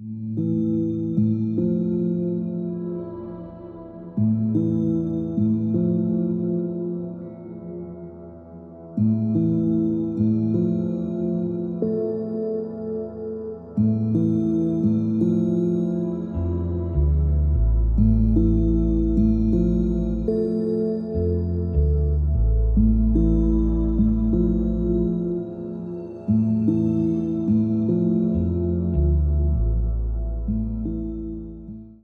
Mm-hmm.